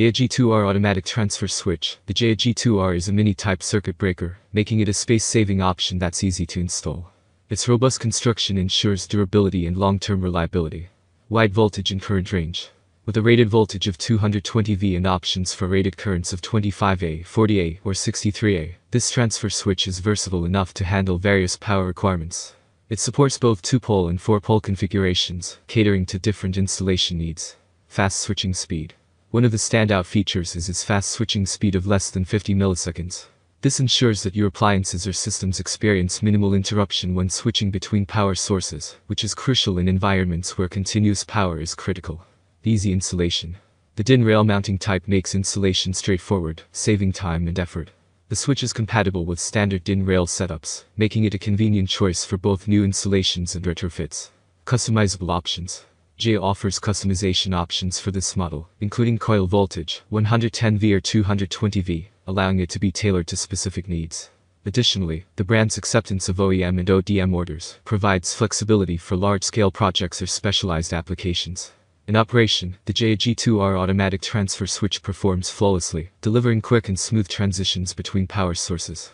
GEYA G2R Automatic Transfer Switch. The GEYA G2R is a mini-type circuit breaker, making it a space-saving option that's easy to install. Its robust construction ensures durability and long-term reliability. Wide voltage and current range. With a rated voltage of 220V and options for rated currents of 25A, 40A, or 63A, this transfer switch is versatile enough to handle various power requirements. It supports both 2-pole and 4-pole configurations, catering to different installation needs. Fast switching speed. One of the standout features is its fast switching speed of less than 50 milliseconds. This ensures that your appliances or systems experience minimal interruption when switching between power sources, which is crucial in environments where continuous power is critical. Easy installation. The DIN rail mounting type makes installation straightforward, saving time and effort. The switch is compatible with standard DIN rail setups, making it a convenient choice for both new installations and retrofits. Customizable options. GEYA offers customization options for this model, including coil voltage, 110V or 220V, allowing it to be tailored to specific needs. Additionally, the brand's acceptance of OEM and ODM orders provides flexibility for large-scale projects or specialized applications. In operation, the GEYA G2R automatic transfer switch performs flawlessly, delivering quick and smooth transitions between power sources.